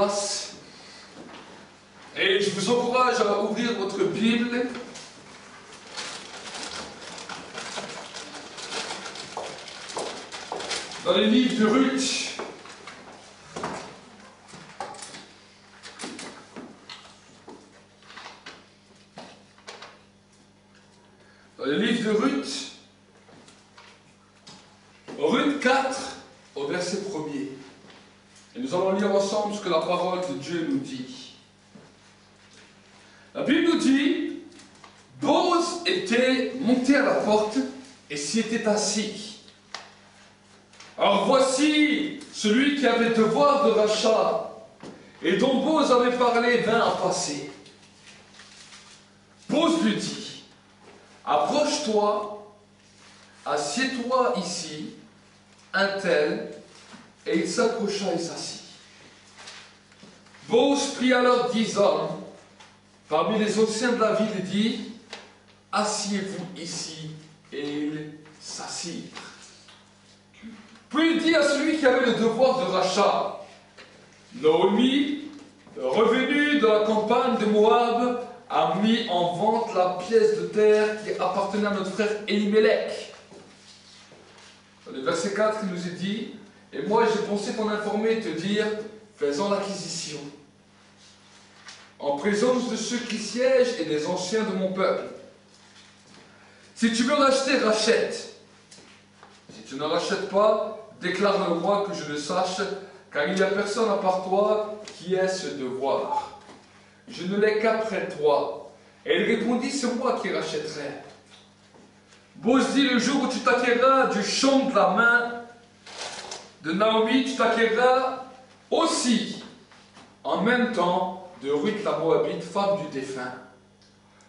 vont prendre place. Et je vous encourage à ouvrir votre Bible. Dans les livres de Ruth. Dans les livres de Ruth. Ruth 4 au verset 1er. Et nous allons lire ensemble ce que la parole de Dieu nous dit. La Bible nous dit, Bose était monté à la porte et s'y était assis. Alors voici celui qui avait devoir de rachat et dont Bose avait parlé vint à passer. Bose lui dit, approche-toi, assieds-toi ici, un tel, et il s'approcha et s'assit. Bose prit alors dix hommes parmi les anciens de la ville et dit Asseyez-vous ici, et ils s'assirent. Puis il dit à celui qui avait le devoir de rachat Naomi, revenue de la campagne de Moab, a mis en vente la pièce de terre qui appartenait à notre frère Elimelech. Dans le verset 4, il nous est dit Et moi j'ai pensé t'en informer et te dire Faisons l'acquisition en présence de ceux qui siègent et des anciens de mon peuple. Si tu veux racheter, rachète. Si tu ne rachètes pas, déclare-le-moi que je le sache, car il n'y a personne à part toi qui ait ce devoir. Je ne l'ai qu'après toi. Et il répondit, c'est moi qui rachèterai. Bose dit, le jour où tu t'acquerras du champ de la main de Naomi, tu t'acquerras aussi, en même temps, de Ruth la Moabite, femme du défunt,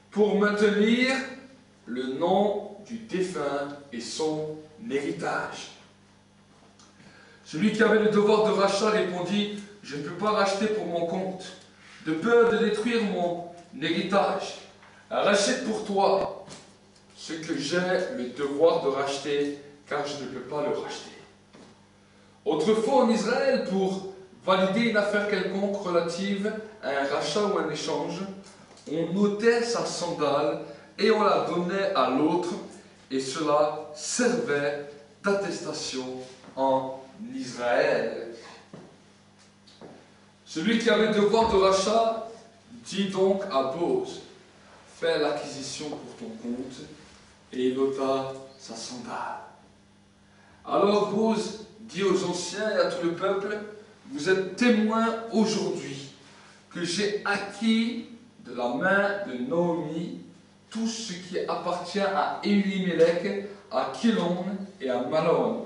pour maintenir le nom du défunt et son héritage. Celui qui avait le devoir de rachat répondit, je ne peux pas racheter pour mon compte, de peur de détruire mon héritage. Rachète pour toi ce que j'ai le devoir de racheter, car je ne peux pas le racheter. Autrefois en Israël, pour valider une affaire quelconque relative à un rachat ou un échange, on ôtait sa sandale et on la donnait à l'autre, et cela servait d'attestation en Israël. Celui qui avait devoir de rachat dit donc à Bose, fais l'acquisition pour ton compte, et il ôta sa sandale. Alors Bose dit aux anciens et à tout le peuple, vous êtes témoins aujourd'hui que j'ai acquis de la main de Naomi tout ce qui appartient à Elimelech, à Kilon et à Malon,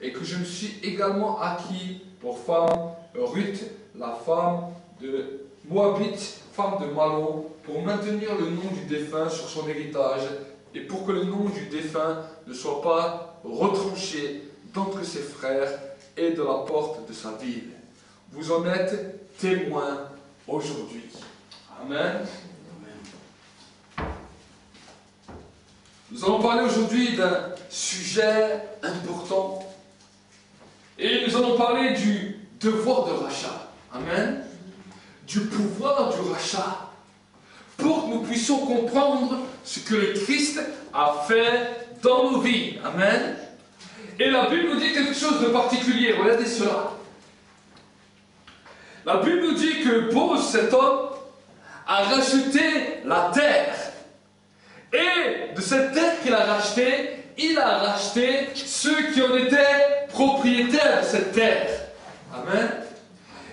et que je me suis également acquis pour femme Ruth, la femme de Moabite, femme de Malon, pour maintenir le nom du défunt sur son héritage et pour que le nom du défunt ne soit pas retranché d'entre ses frères et de la porte de sa ville. Vous en êtes témoins aujourd'hui. Amen. Nous allons parler aujourd'hui d'un sujet important. Et nous allons parler du devoir de rachat. Amen. Du pouvoir du rachat. Pour que nous puissions comprendre ce que le Christ a fait dans nos vies. Amen. Et la Bible nous dit quelque chose de particulier. Regardez cela. La Bible nous dit que Bose, cet homme, a racheté la terre. Et de cette terre qu'il a rachetée, il a racheté ceux qui en étaient propriétaires de cette terre. Amen.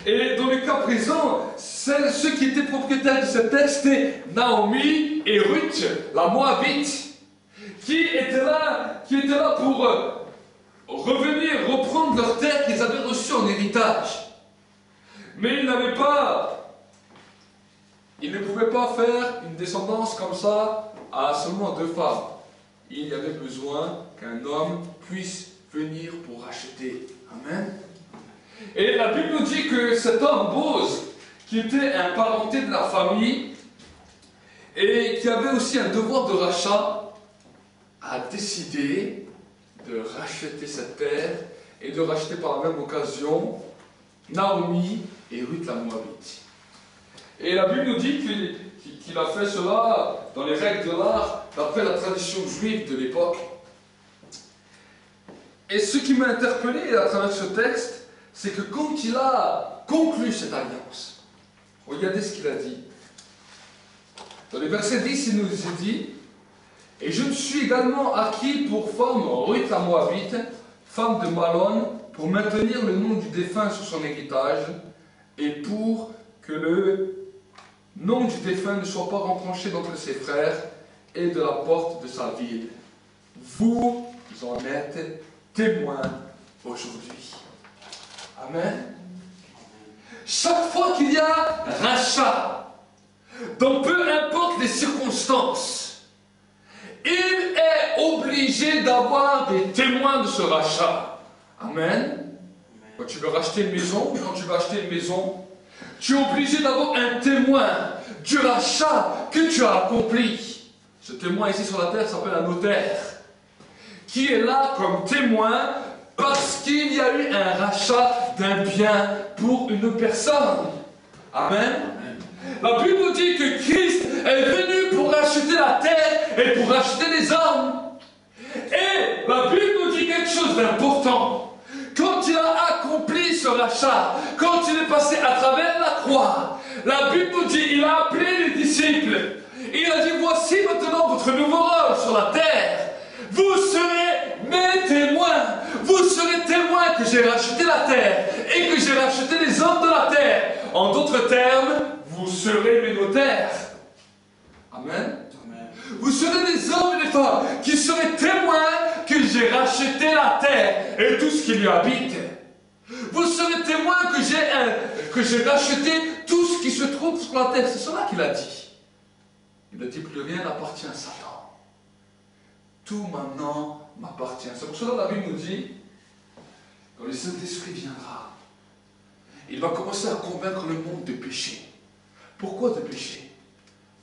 Et dans le cas présent, ceux qui étaient propriétaires de terre, c'était Naomi et Ruth, la Moabite, qui étaient là, qui étaient là pour euh, revenir, reprendre leur terre qu'ils avaient reçue en héritage. Mais ils n'avaient pas, ils ne pouvaient pas faire une descendance comme ça à seulement deux femmes. Il y avait besoin qu'un homme puisse venir pour racheter. Amen. Et la Bible nous dit que cet homme Bose, qui était un parenté de la famille, et qui avait aussi un devoir de rachat, a décidé de racheter cette terre et de racheter par la même occasion Naomi et Ruth la Moabite. Et la Bible nous dit qu'il a fait cela dans les règles de l'art, d'après la tradition juive de l'époque. Et ce qui m'a interpellé à travers ce texte, c'est que quand il a conclu cette alliance, regardez ce qu'il a dit. Dans les versets 10, il nous dit Et je me suis également acquis pour femme Ruth la Moabite, femme de Malon, pour maintenir le nom du défunt sur son héritage et pour que le nom du défunt ne soit pas retranché d'entre ses frères et de la porte de sa ville. Vous en êtes témoins aujourd'hui. Amen. Chaque fois qu'il y a rachat, dans peu importe les circonstances, il est obligé d'avoir des témoins de ce rachat. Amen. Quand tu veux racheter une maison, quand tu acheter une maison, tu es obligé d'avoir un témoin du rachat que tu as accompli. Ce témoin ici sur la terre s'appelle un notaire, qui est là comme témoin parce qu'il y a eu un rachat d'un bien pour une personne. Amen. La Bible nous dit que Christ est venu pour racheter la terre et pour racheter les hommes. Et la Bible nous dit quelque chose d'important. Quand il a accompli ce rachat, quand il est passé à travers la croix, la Bible nous dit, il a appelé les disciples. Il a dit, voici maintenant votre nouveau rôle sur la terre. Vous serez mes témoins. Vous serez témoins que j'ai racheté la terre et que j'ai racheté les hommes de la terre. En d'autres termes, vous serez mes notaires. Amen. Vous serez des hommes et des femmes qui seraient témoins que j'ai racheté la terre et tout ce qui lui habite. Vous serez témoins que j'ai que j'ai racheté tout ce qui se trouve sur la terre. C'est cela qu'il a dit. Il a dit plus rien n'appartient à Satan. Tout maintenant m'appartient. C'est pour cela que la Bible nous dit, quand le Saint-Esprit viendra, il va commencer à convaincre le monde de péché. Pourquoi de péché?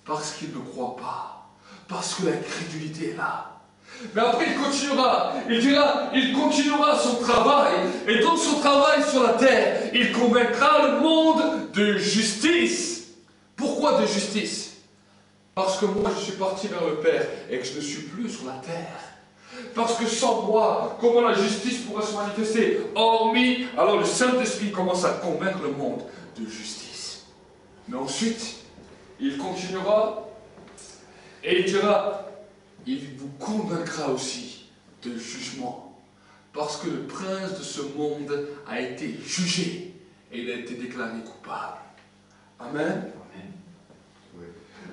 Parce qu'il ne croit pas parce que l'incrédulité est là. Mais après, il continuera. Il dira, il continuera son travail. Et dans son travail sur la terre, il convaincra le monde de justice. Pourquoi de justice? Parce que moi, je suis parti vers le Père et que je ne suis plus sur la terre. Parce que sans moi, comment la justice pourrait se manifester? Hormis, alors le Saint-Esprit commence à convaincre le monde de justice. Mais ensuite, il continuera et il dira, il vous convaincra aussi de jugement. Parce que le prince de ce monde a été jugé et il a été déclaré coupable. Amen.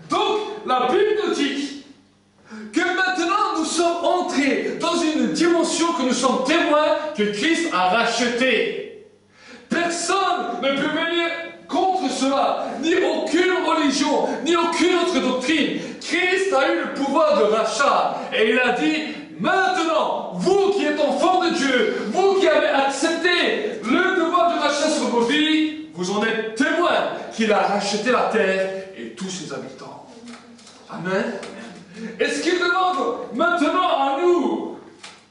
Donc, la Bible nous dit que maintenant nous sommes entrés dans une dimension que nous sommes témoins que Christ a racheté. Personne ne peut venir contre cela, ni aucune religion, ni aucune autre doctrine. Christ a eu le pouvoir de rachat et il a dit, maintenant, vous qui êtes enfants de Dieu, vous qui avez accepté le devoir de rachat sur vos vies, vous en êtes témoins qu'il a racheté la terre et tous ses habitants. Amen. Et ce qu'il demande maintenant à nous,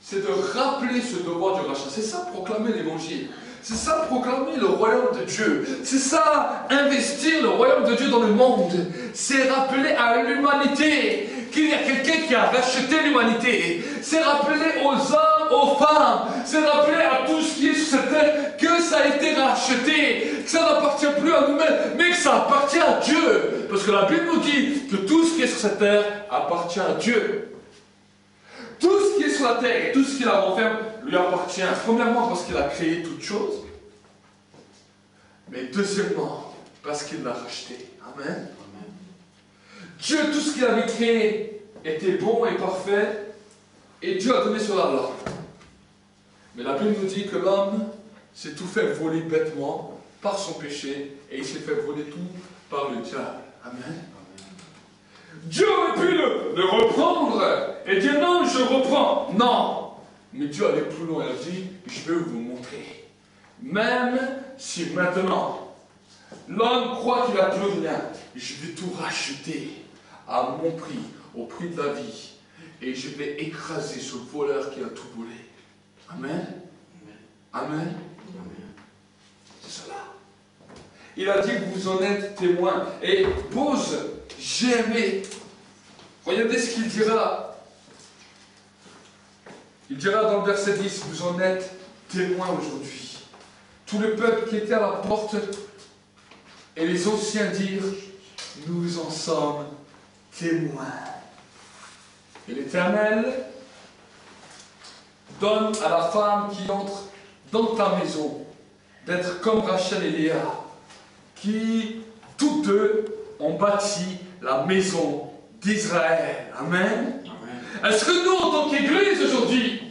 c'est de rappeler ce devoir du rachat. C'est ça, proclamer l'évangile. C'est ça proclamer le royaume de Dieu. C'est ça investir le royaume de Dieu dans le monde. C'est rappeler à l'humanité qu'il y a quelqu'un qui a racheté l'humanité. C'est rappeler aux hommes, aux femmes, c'est rappeler à tout ce qui est sur cette terre que ça a été racheté, que ça n'appartient plus à nous-mêmes, mais que ça appartient à Dieu. Parce que la Bible nous dit que tout ce qui est sur cette terre appartient à Dieu. Tout ce qui est sur la terre et tout ce qui la renferme lui appartient. Premièrement parce qu'il a créé toutes choses. Mais deuxièmement parce qu'il l'a racheté. Amen. Dieu, tout ce qu'il avait créé était bon et parfait. Et Dieu a donné cela à. Mais la Bible nous dit que l'homme s'est tout fait voler bêtement par son péché et il s'est fait voler tout par le diable. Amen. Dieu aurait pu le, reprendre et dire non, je reprends. Non. Mais Dieu allait plus loin. Il a dit, je vais vous montrer. Même si maintenant l'homme croit qu'il a plus rien, je vais tout racheter à mon prix, au prix de la vie. Et je vais écraser ce voleur qui a tout volé. Amen. Amen. C'est cela. Il a dit que vous en êtes témoins. Et pose, j'ai aimé. Regardez ce qu'il dira. Il dira dans le verset 10, vous en êtes témoins aujourd'hui. Tout le peuple qui était à la porte et les anciens dirent, nous en sommes témoins. Et l'Éternel donne à la femme qui entre dans ta maison d'être comme Rachel et Léa, qui toutes deux ont bâti la maison d'Israël. Amen. Est-ce que nous, en tant qu'Église aujourd'hui,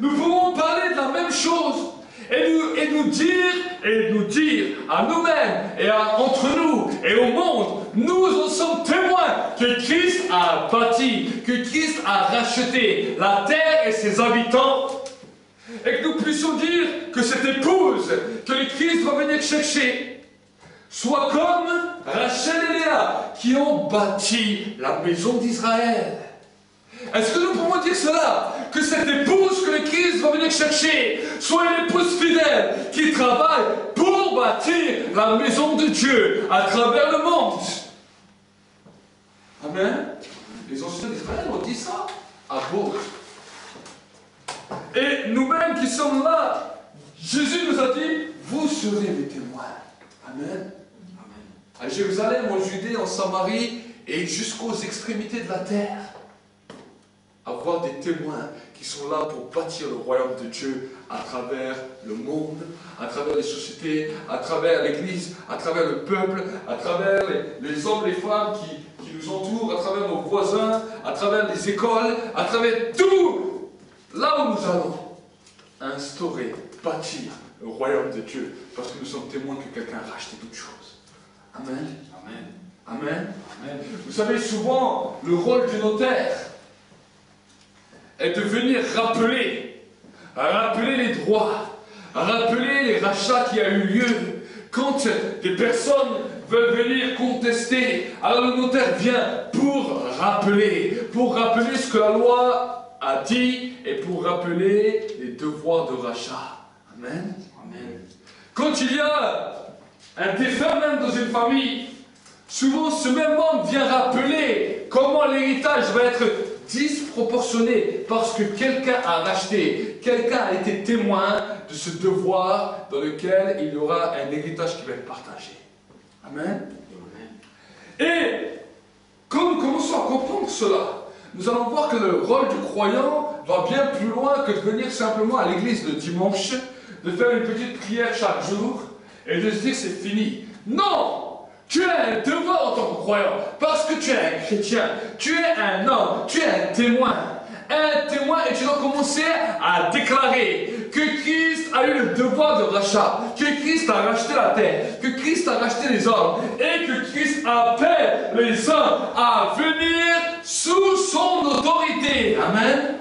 nous pouvons parler de la même chose et nous, et dire et nous dire à nous-mêmes et entre nous et au monde, nous en sommes témoins que Christ a bâti, que Christ a racheté la terre et ses habitants et que nous puissions dire que cette épouse que le Christ va venir chercher soit comme Rachel et Léa qui ont bâti la maison d'Israël. Est-ce que nous pouvons dire cela? Que cette épouse que le Christ va venir chercher soit une épouse fidèle qui travaille pour bâtir la maison de Dieu à travers le monde. Amen. Les anciens d'Israël ont dit ça à d'autres. Et nous-mêmes qui sommes là, Jésus nous a dit, vous serez mes témoins. Amen. À Jérusalem, en Judée, en Samarie et jusqu'aux extrémités de la terre. Avoir des témoins qui sont là pour bâtir le royaume de Dieu à travers le monde, à travers les sociétés, à travers l'Église, à travers le peuple, à travers les, hommes, les femmes qui, qui nous entourent, à travers nos voisins, à travers les écoles, à travers tout là où nous allons instaurer, bâtir le royaume de Dieu, parce que nous sommes témoins que quelqu'un a racheté toutes choses. Amen. Amen. Amen. Amen. Vous savez, souvent, le rôle du notaire est de venir rappeler, rappeler les droits, rappeler les rachats qui a eu lieu. Quand des personnes veulent venir contester, alors le notaire vient pour rappeler, pour rappeler ce que la loi a dit et pour rappeler les devoirs de rachat. Amen. Amen. Quand il y a un défunt même dans une famille, souvent ce même homme vient rappeler comment l'héritage va être disproportionné parce que quelqu'un a racheté, quelqu'un a été témoin de ce devoir dans lequel il y aura un héritage qui va être partagé. Amen. Et quand nous commençons à comprendre cela, nous allons voir que le rôle du croyant va bien plus loin que de venir simplement à l'église le dimanche, de faire une petite prière chaque jour et de se dire c'est fini. Non tu as un devoir en tant que croyant, parce que tu es un chrétien, tu es un homme, tu es un témoin. Un témoin et tu dois commencer à déclarer que Christ a eu le devoir de rachat, que Christ a racheté la terre, que Christ a racheté les hommes et que Christ appelle les hommes à venir sous son autorité. Amen.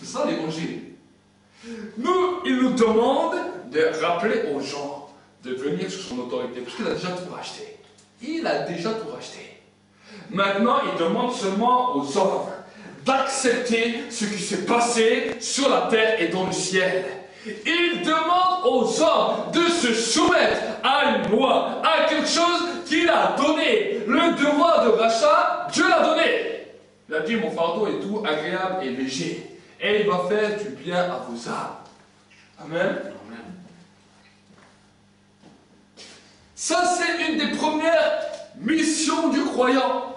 C'est ça l'évangile. Nous, il nous demande de rappeler aux gens de venir sous son autorité, parce qu'il a déjà tout racheté. Il a déjà tout racheté. Maintenant, il demande seulement aux hommes d'accepter ce qui s'est passé sur la terre et dans le ciel. Il demande aux hommes de se soumettre à une loi, à quelque chose qu'il a donné. Le devoir de rachat, Dieu l'a donné. Il a dit, mon fardeau est doux, agréable et léger. Et il va faire du bien à vos âmes. Amen. Ça, c'est une des premières missions du croyant.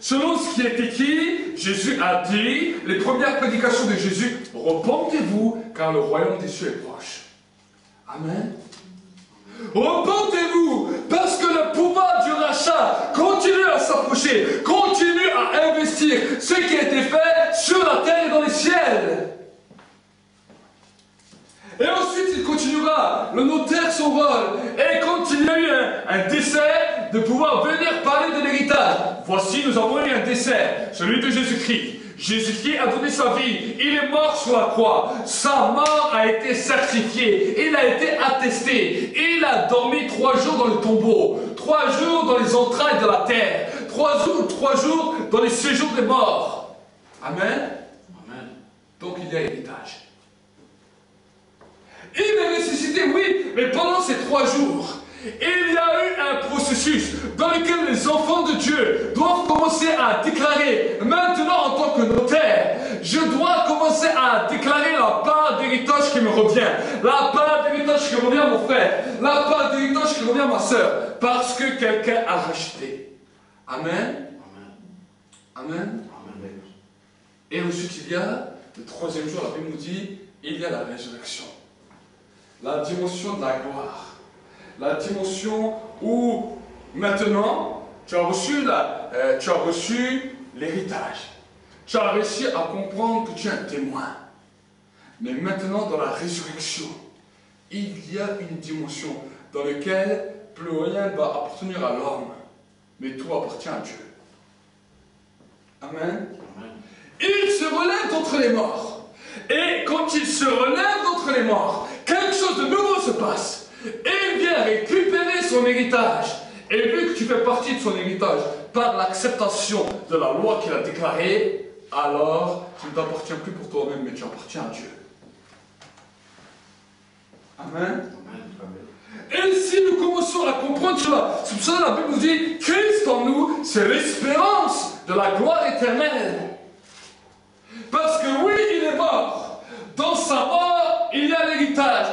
Selon ce qui est écrit, Jésus a dit, les premières prédications de Jésus, repentez-vous, car le royaume des cieux est proche. Amen. Repentez-vous, parce que le pouvoir du rachat continue à s'approcher, continue à investir ce qui a été fait sur la terre et dans les ciels. Et ensuite, il continuera, le notaire son rôle. Et quand il y a eu un, décès, de pouvoir venir parler de l'héritage. Voici, nous avons eu un décès, celui de Jésus-Christ. Jésus-Christ a donné sa vie, il est mort sur la croix, sa mort a été certifiée, il a été attesté, il a dormi trois jours dans le tombeau, trois jours dans les entrailles de la terre, trois jours, trois jours dans les séjours des morts. Amen. Amen. Donc il y a héritage. Il est ressuscité, oui, mais pendant ces trois jours, il y a eu un processus dans lequel les enfants de Dieu doivent commencer à déclarer, maintenant en tant que notaire, je dois commencer à déclarer la part d'héritage qui me revient, la part d'héritage qui revient à mon frère, la part d'héritage qui revient à ma soeur, parce que quelqu'un a racheté. Amen. Amen. Et ensuite, il y a le troisième jour, la Bible nous dit, il y a la résurrection. La dimension de la gloire la dimension où maintenant tu as reçu euh, tu as reçu l'héritage. Tu as réussi à comprendre que tu es un témoin. Mais maintenant, dans la résurrection, il y a une dimension dans laquelle plus rien ne va appartenir à l'homme, mais tout appartient à Dieu. Amen. Il se relève d'entre les morts. Et quand il se relève d'entre les morts, quelque chose de nouveau se passe et vient récupérer son héritage. Et vu que tu fais partie de son héritage par l'acceptation de la loi qu'il a déclarée, alors tu ne t'appartiens plus pour toi-même, mais tu appartiens à Dieu. Amen. Et si nous commençons à comprendre cela, c'est pour ça que la Bible nous dit Christ en nous, c'est l'espérance de la gloire éternelle. Parce que oui, il est mort. Dans sa mort, il y a l'héritage.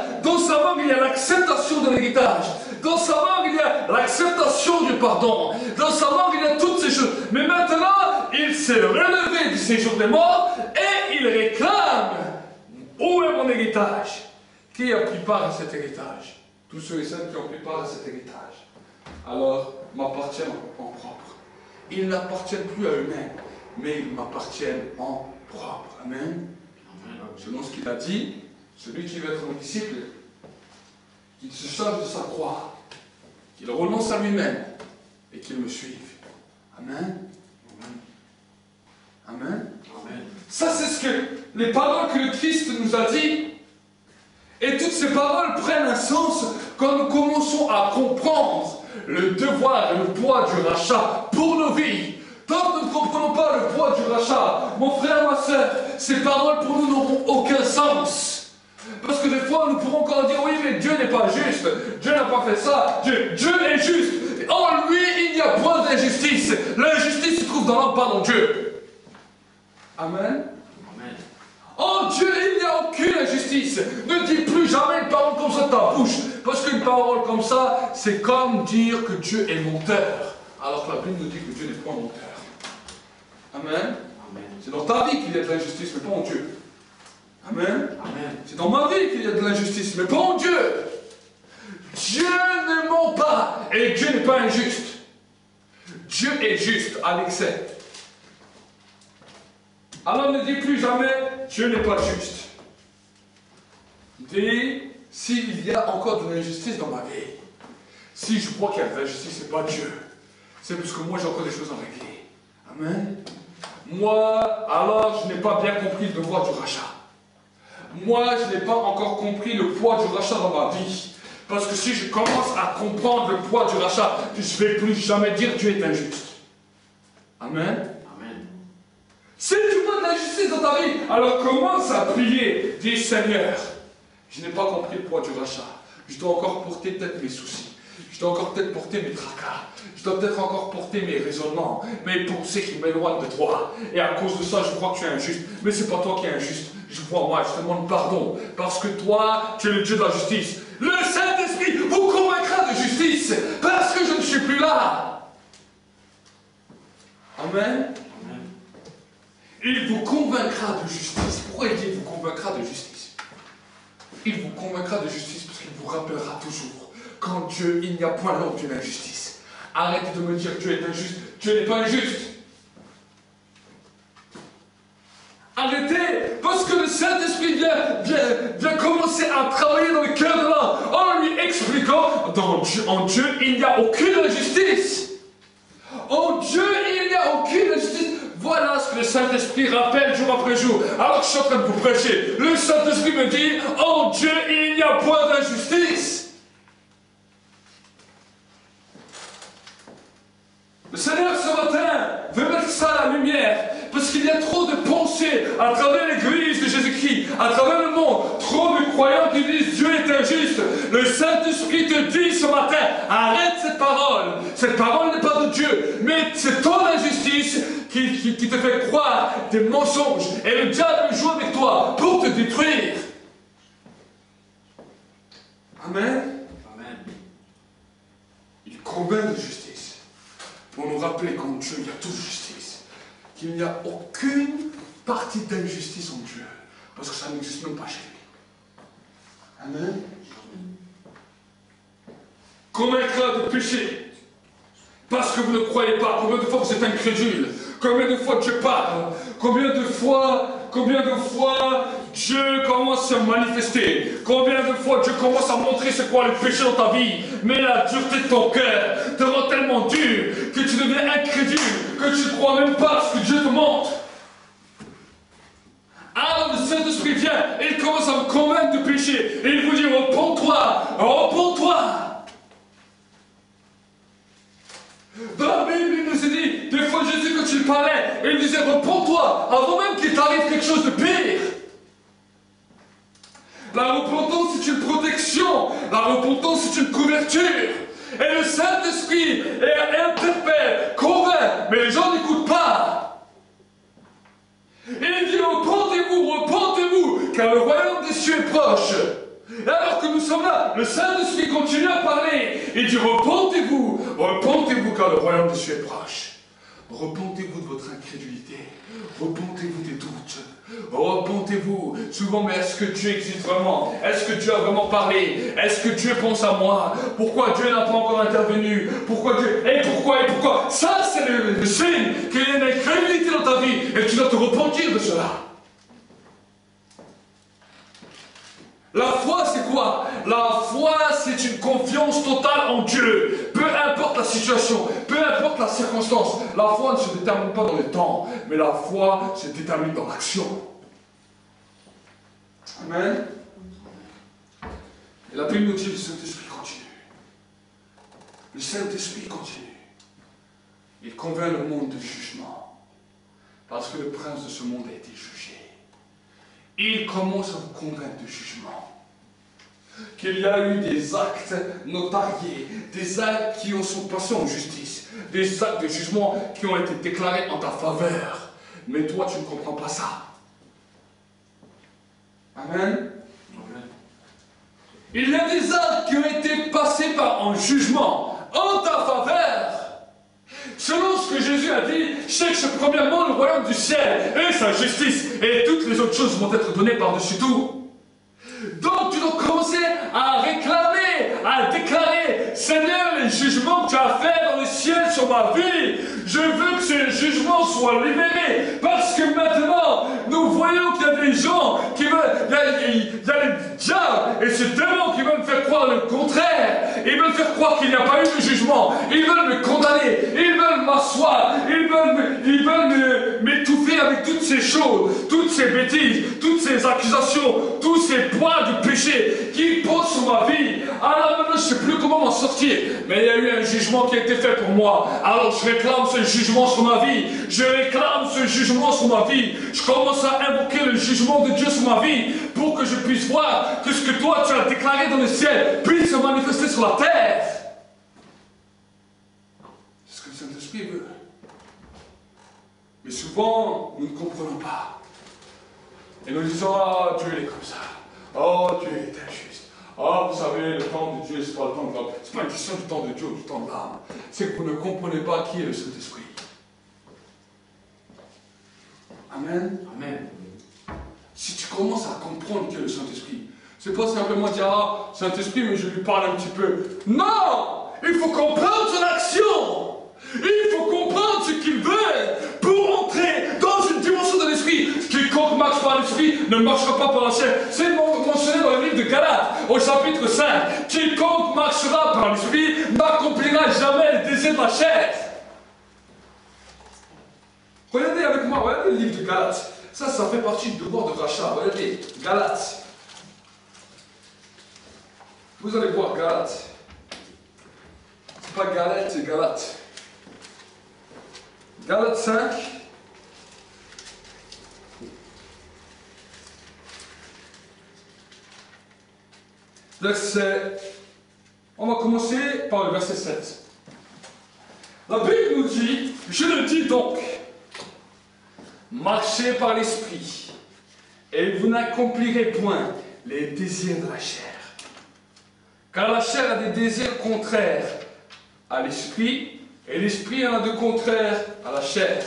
Dans sa mort, il y a l'acceptation de l'héritage. Dans sa mort, il y a l'acceptation du pardon. Dans sa mort, il y a toutes ces choses. Mais maintenant, il s'est relevé du séjour des morts et il réclame Où est mon héritage? Qui a pris part à cet héritage? Tous ceux et celles qui ont pris part à cet héritage. Alors, m'appartiennent en propre. Ils n'appartiennent plus à eux-mêmes, mais ils m'appartiennent en propre. Amen. Selon ce qu'il a dit, celui qui veut être mon disciple, qu'il se charge de sa croix, qu'il renonce à lui-même et qu'il me suive. Amen. Amen. Amen. Ça, c'est ce que les paroles que le Christ nous a dit. Et toutes ces paroles prennent un sens quand nous commençons à comprendre le devoir et le poids du rachat pour nos vies. Tant que nous ne comprenons pas le poids du rachat, mon frère, ma soeur, ces paroles pour nous n'auront aucun sens. Parce que des fois, nous pourrons encore dire, oui, mais Dieu n'est pas juste. Dieu n'a pas fait ça. Dieu, Dieu est juste. En lui, il n'y a point d'injustice. L'injustice se trouve dans l'homme, pas dans Dieu. Amen. Amen. En Dieu, il n'y a aucune injustice. Ne dis plus jamais une parole comme ça de ta bouche. Parce qu'une parole comme ça, c'est comme dire que Dieu est menteur. Alors que la Bible nous dit que Dieu n'est pas menteur. Amen. Amen. C'est dans ta vie qu'il y a de l'injustice, mais pas en Dieu. Amen. C'est dans ma vie qu'il y a de l'injustice, mais en Dieu. Dieu ne ment pas et Dieu n'est pas injuste. Dieu est juste à l'excès. Alors ne dis plus jamais Dieu n'est pas juste. Dis s'il y a encore de l'injustice dans ma vie, si je crois qu'il y a de l'injustice, ce n'est pas Dieu. C'est parce que moi j'ai encore des choses à régler. Amen. Moi, alors je n'ai pas bien compris le devoir du rachat moi, je n'ai pas encore compris le poids du rachat dans ma vie. Parce que si je commence à comprendre le poids du rachat, je ne vais plus jamais dire Dieu est injuste. Amen. Amen. Si tu vois de l'injustice dans ta vie, alors commence à prier. Dis Seigneur, je n'ai pas compris le poids du rachat. Je dois encore porter peut-être mes soucis. Je dois encore peut-être porter mes tracas. Je dois peut-être encore porter mes raisonnements, mes pensées qui m'éloignent de toi. Et à cause de ça, je crois que tu es injuste. Mais c'est pas toi qui es injuste je vois moi, je te demande pardon, parce que toi, tu es le Dieu de la justice. Le Saint-Esprit vous convaincra de justice, parce que je ne suis plus là. Amen. Il vous convaincra de justice. Pourquoi il dit il vous convaincra de justice? Il vous convaincra de justice parce qu'il vous rappellera toujours qu'en Dieu, il n'y a point l'ordre d'une injustice. Arrêtez de me dire que Dieu est injuste. Dieu n'est pas injuste. Arrêtez, parce que le Saint-Esprit vient, commencer à travailler dans le cœur de l'homme en lui expliquant en Dieu, il n'y a aucune injustice. En Dieu, il n'y a aucune injustice. Voilà ce que le Saint-Esprit rappelle jour après jour. Alors que je suis en train de vous prêcher, le Saint-Esprit me dit En Dieu, il n'y a point d'injustice. Le Seigneur ce matin veut mettre ça à la lumière parce qu'il y a trop de pensées à travers l'église de Jésus-Christ, à travers le monde, trop de croyants qui disent Dieu est injuste, Le Saint-Esprit te dit ce matin, arrête cette parole. Cette parole n'est pas de Dieu, mais c'est ton injustice qui, qui te fait croire des mensonges. Et le diable joue avec toi pour te détruire. Amen. Amen. Il convainc de justice pour nous rappeler qu'en Dieu, il y a toute justice. Qu'il n'y a aucune partie d'injustice en Dieu. Parce que ça n'existe même pas chez lui. Amen. Convaincre de péché. Parce que vous ne croyez pas. Combien de fois vous êtes incrédule? Combien de fois Dieu parle? Combien de fois, combien de fois Dieu commence à se manifester Combien de fois Dieu commence à montrer ce quoi le péché dans ta vie Mais la dureté de ton cœur te rend tellement dur que tu deviens incrédule, que tu ne crois même pas ce que Dieu te montre. Alors le Saint-Esprit vient et il commence à me convaincre de péché. Et il vous dit, repends-toi, repends-toi. Dans la Bible, il nous a dit, des fois Jésus, quand il parlait, il disait, repends-toi, avant même qu'il t'arrive quelque chose de pire. La repentance, c'est une protection. La repentance, c'est une couverture. Et le Saint-Esprit interpelle, convainc, mais les gens n'écoutent pas. Et il dit, repentez-vous, repentez-vous, car le royaume des cieux est proche. Et alors que nous sommes là, le Saint-Esprit continue à parler. Il dit, repentez-vous, repentez-vous, car le royaume des cieux est proche. Repentez-vous de votre incrédulité. Repentez-vous des doutes. Repentez-vous. Souvent, mais est-ce que Dieu existe vraiment? Est-ce que Dieu a vraiment parlé? Est-ce que Dieu pense à moi? Pourquoi Dieu n'a pas encore intervenu? Pourquoi Dieu? Et pourquoi? Et pourquoi? Ça, c'est le, signe qu'il y a une incrédulité dans ta vie et tu dois te repentir de cela. La foi, c'est quoi? La foi, c'est une confiance totale en Dieu. Peu importe la situation, peu importe la circonstance. La foi ne se détermine pas dans le temps, mais la foi se détermine dans l'action. Amen. Et la Bible nous dit le Saint-Esprit continue. Le Saint-Esprit continue. Il convainc le monde de jugement. Parce que le prince de ce monde a été jugé il commence à vous convaincre de jugement. Qu'il y a eu des actes notariés, des actes qui sont passés en justice, des actes de jugement qui ont été déclarés en ta faveur. Mais toi, tu ne comprends pas ça. Amen. Il y a des actes qui ont été passés par en jugement en ta faveur. Selon ce que Jésus a dit, cherche premièrement le royaume du ciel et sa justice, et toutes les autres choses vont être données par-dessus tout. Donc tu dois commencer à réclamer, à déclarer, Seigneur, les jugements que tu as faits dans le ciel sur ma vie, je veux que ces jugements soient libérés, parce que maintenant, nous voyons qu'il y a des gens qui veulent, il y a, il y a les diables et ces démons qui veulent me faire croire le contraire, ils veulent faire croire qu'il n'y a pas eu de jugement, ils veulent me condamner, ils veulent m'asseoir, ils veulent m'étouffer avec toutes ces choses, toutes ces bêtises, toutes ces accusations, tous ces poids du péché qui pose sur ma vie. Alors maintenant, je ne sais plus comment m'en sortir. Mais il y a eu un jugement qui a été fait pour moi. Alors je réclame ce jugement sur ma vie. Je réclame ce jugement sur ma vie. Je commence à invoquer le jugement de Dieu sur ma vie pour que je puisse voir que ce que toi tu as déclaré dans le ciel puisse se manifester sur la terre. C'est ce que le Saint-Esprit veut. Mais souvent, nous ne comprenons pas. Et nous disons, ah, Dieu est comme ça. Oh, Dieu est injuste. Oh, vous savez, le temps de Dieu, c'est pas le temps de l'homme. C'est pas une question du temps de Dieu ou du temps de l'âme. C'est que vous ne comprenez pas qui est le Saint-Esprit. Amen. Amen. Si tu commences à comprendre qui est le Saint-Esprit, c'est pas simplement dire, ah, Saint-Esprit, mais je lui parle un petit peu. Non! Il faut comprendre son action! Il faut comprendre ce qu'il veut pour entrer dans une dimension de l'esprit. Quiconque marche par l'esprit ne marchera pas par la chair. C'est mentionné dans le livre de Galates, au chapitre 5. Quiconque marchera par l'esprit n'accomplira jamais le désir de la chair. Regardez avec moi, regardez le livre de Galates. Ça, ça fait partie du devoir de rachat. Regardez, Galates. Vous allez voir Galates. C'est pas Galate, c'est Galates. Galates 5. verset. On va commencer par le verset 7. La Bible nous dit, je le dis donc, marchez par l'esprit, et vous n'accomplirez point les désirs de la chair. Car la chair a des désirs contraires à l'esprit, et l'esprit en a de contraires à la chair.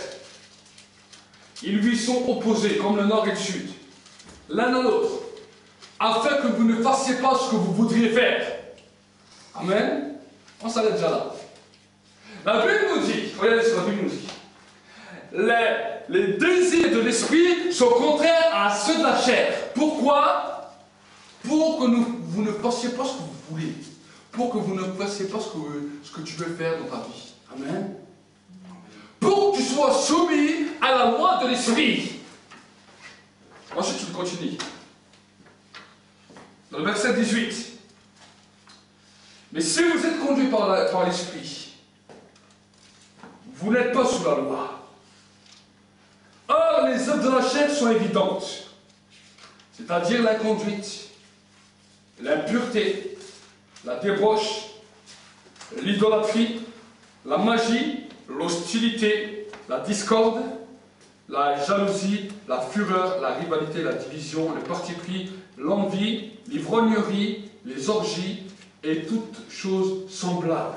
Ils lui sont opposés, comme le nord et le sud, l'un à l'autre, afin que vous ne fassiez pas ce que vous voudriez faire. Amen. On s'arrête déjà là. La Bible nous dit, regardez ce que la Bible nous dit. Les, désirs de l'esprit sont contraires à ceux de la chair. Pourquoi? Pour que vous ne fassiez pas ce que vous voulez. Pour que vous ne fassiez pas ce que tu veux faire dans ta vie. Amen. Pour que tu sois soumis à la loi de l'esprit. Ensuite, tu continues. Dans le verset 18. Mais si vous êtes conduit par l'esprit, vous n'êtes pas sous la loi. Or, les œuvres de la chair sont évidentes, c'est-à-dire la conduite, l'impureté, la débauche, l'idolâtrie, la magie, l'hostilité, la discorde, la jalousie, la fureur, la rivalité, la division, le parti pris, l'envie, l'ivrognerie, les orgies et toutes choses semblables.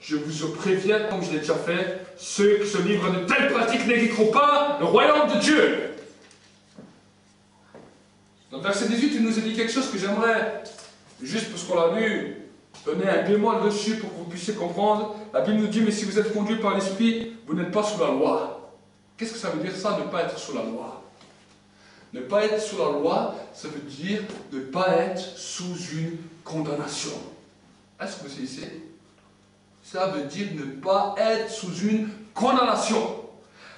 Je vous préviens, comme je l'ai déjà fait, ceux qui se livrent de telles pratiques n'hériteront pas le royaume de Dieu. Dans le verset 18, il nous a dit quelque chose que j'aimerais, juste parce qu'on l'a lu, donner un bémol dessus pour que vous puissiez comprendre. La Bible nous dit, mais si vous êtes conduit par l'Esprit, vous n'êtes pas sous la loi. Qu'est-ce que ça veut dire ça, ne pas être sous la loi? Ne pas être sous la loi, ça veut dire ne pas être sous une condamnation. Est-ce que vous saisissez? Ça veut dire ne pas être sous une condamnation.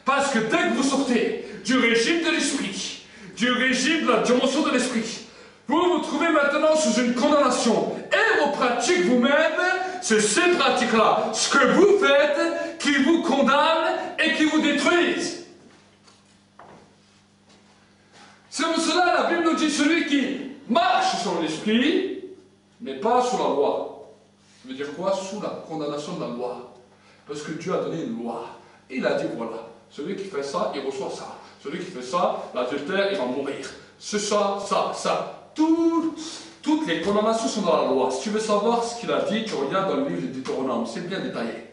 Parce que dès que vous sortez du régime de l'esprit, du régime de la dimension de l'esprit, vous vous trouvez maintenant sous une condamnation. Et vos pratiques vous-même, c'est ces pratiques-là, ce que vous faites, qui vous condamnent et qui vous détruisent. C'est pour cela la Bible nous dit celui qui marche sur l'esprit, mais pas sous la loi. Ça veut dire quoi? Sous la condamnation de la loi. Parce que Dieu a donné une loi. Il a dit voilà, celui qui fait ça, il reçoit ça. Celui qui fait ça, l'adultère, il va mourir. C'est ça, ça, ça toutes, les condamnations sont dans la loi. Si tu veux savoir ce qu'il a dit, tu regardes dans le livre de Deutéronome, c'est bien détaillé.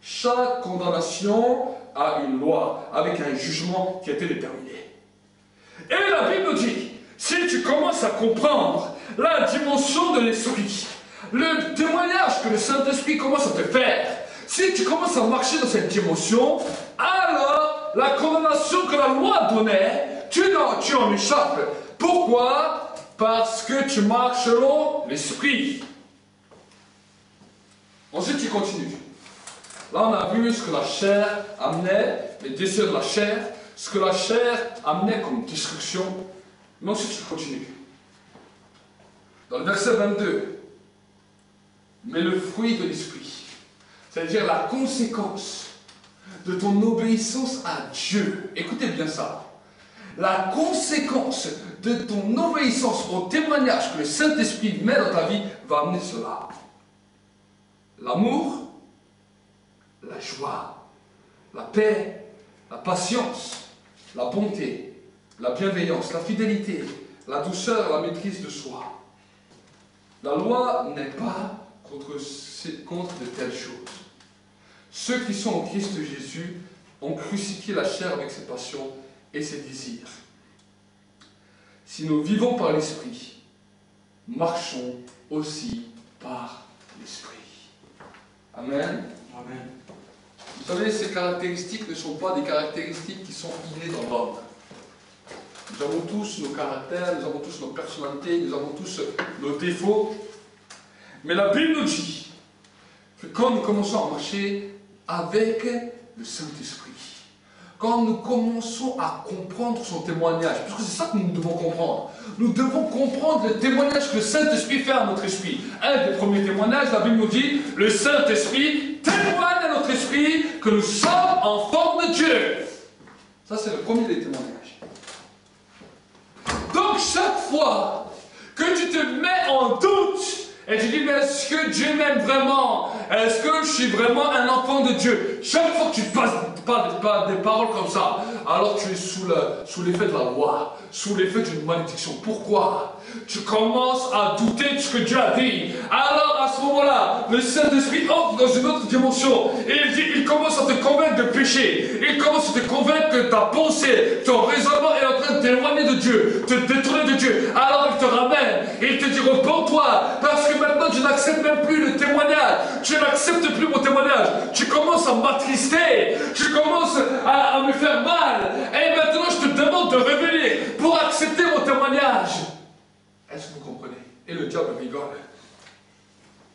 Chaque condamnation a une loi, avec un jugement qui a été déterminé. Et la Bible dit, si tu commences à comprendre la dimension de l'esprit, le témoignage que le Saint-Esprit commence à te faire, si tu commences à marcher dans cette dimension, alors la condamnation que la loi donnait, tu tu en échappes. Pourquoi? Parce que tu marches selon l'esprit. Ensuite, tu continues. Là, on a vu ce que la chair amenait, les désirs de la chair, ce que la chair amenait comme destruction. Mais ensuite, tu continues. Dans le verset 22, mais le fruit de l'esprit, c'est-à-dire la conséquence de ton obéissance à Dieu. Écoutez bien ça. La conséquence de ton obéissance au témoignage que le Saint-Esprit met dans ta vie va amener cela. L'amour, la joie, la paix, la patience, la bonté, la bienveillance, la fidélité, la douceur, la maîtrise de soi. La loi n'est pas contre, contre de telles choses. Ceux qui sont en Christ Jésus ont crucifié la chair avec ses passions et ses désirs. Si nous vivons par l'Esprit, marchons aussi par l'Esprit. Amen. Amen. Vous savez, ces caractéristiques ne sont pas des caractéristiques qui sont innées dans l'homme. Nous avons tous nos caractères, nous avons tous nos personnalités, nous avons tous nos défauts. Mais la Bible nous dit que quand nous commençons à marcher avec le Saint-Esprit, quand nous commençons à comprendre son témoignage, parce que c'est ça que nous devons comprendre. Nous devons comprendre le témoignage que le Saint-Esprit fait à notre esprit. Un des premiers témoignages, la Bible nous dit, le Saint-Esprit témoigne à notre esprit que nous sommes en forme de Dieu. Ça, c'est le premier des témoignages. Donc, chaque fois que tu te mets en doute Et tu dis, mais est-ce que Dieu m'aime vraiment? Est-ce que je suis vraiment un enfant de Dieu? Chaque fois que tu passes pas, des paroles comme ça, alors tu es sous l'effet de la loi, sous l'effet d'une malédiction. Pourquoi? Tu commences à douter de ce que Dieu a dit. Alors à ce moment-là, le Saint-Esprit entre dans une autre dimension. Et il, dit, il commence à te convaincre de péché. Il commence à te convaincre que ta pensée, ton raisonnement est en train de t'éloigner de Dieu, te détourner de Dieu. Alors il te ramène et il te dit repends-toi parce que maintenant tu n'acceptes même plus le témoignage. Tu n'acceptes plus mon témoignage. Tu commences à m'attrister. Tu commences à, à me faire mal. Et maintenant je te demande de revenir pour accepter mon témoignage. Est-ce que vous comprenez? Et le diable rigole.